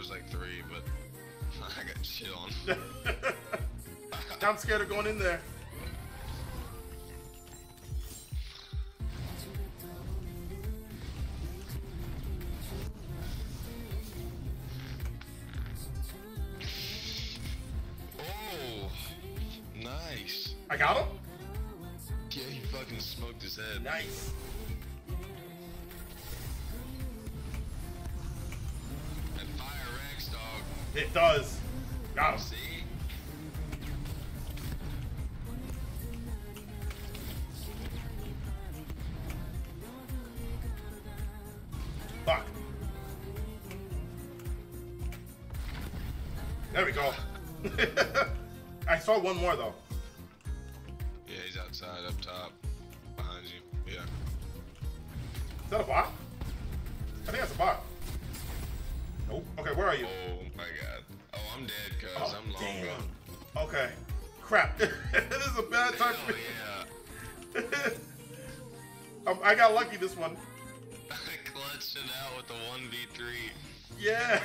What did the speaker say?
was like three, but I got shit on. I'm scared of going in there. oh, nice. I got him? Yeah, he fucking smoked his head. Nice. It does. Him. See? Fuck. There we go. I saw one more though. Yeah, he's outside, up top, behind you. Yeah. Is that a bot? I think that's a bot. Nope. Okay, where are you? Oh my god. Oh, I'm dead, cuz Oh, I'm long damn. gone. Okay. Crap. this is a bad time for Oh me. yeah. Um, I got lucky this one. I clutched it out with the 1v3. Yeah.